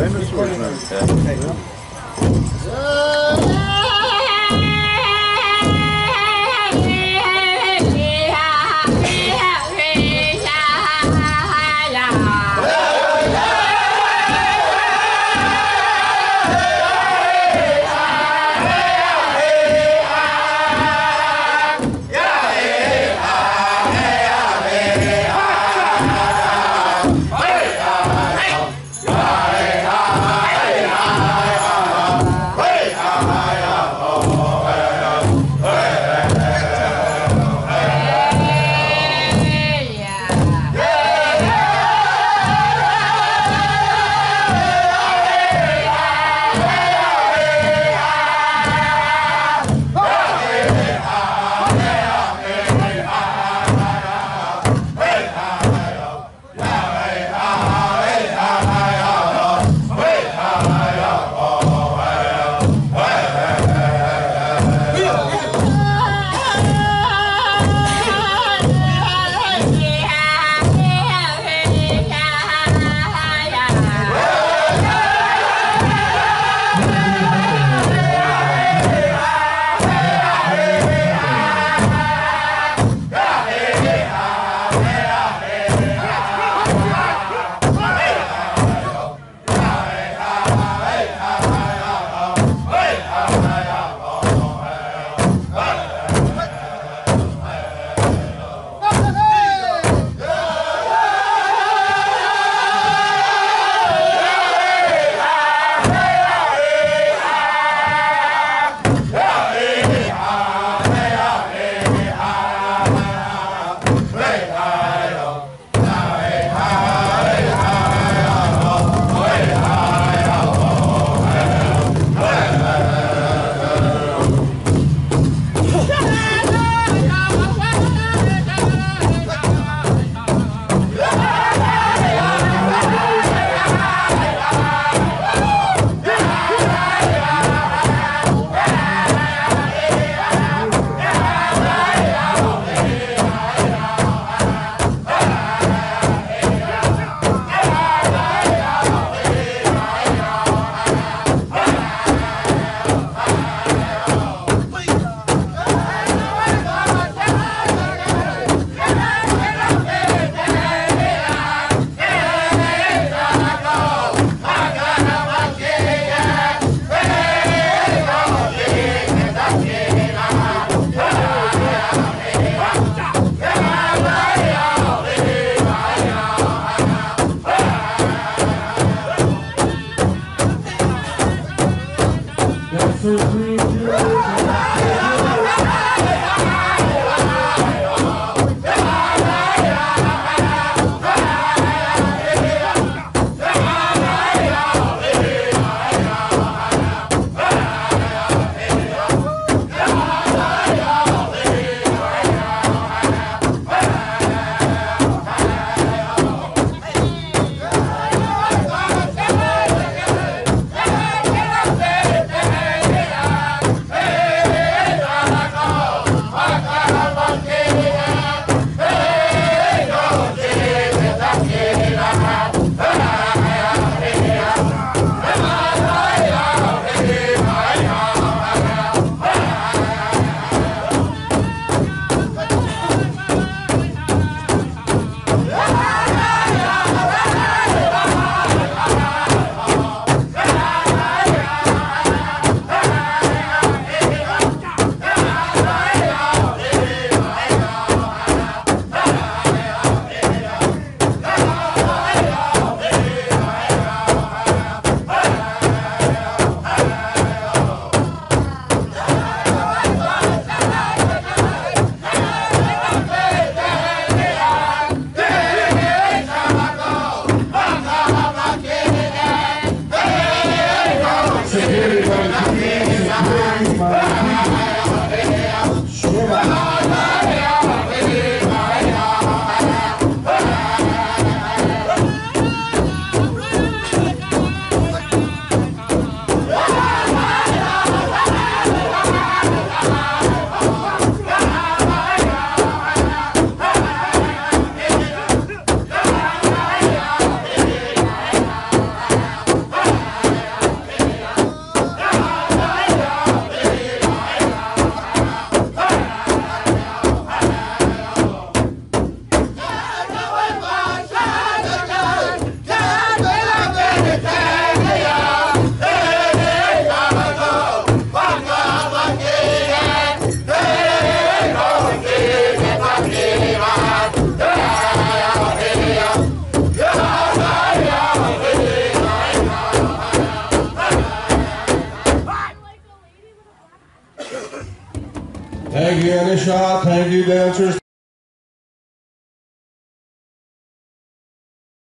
Kleine Schulden. Hey! That's we do. Thank you, Anisha. Thank you, dancers.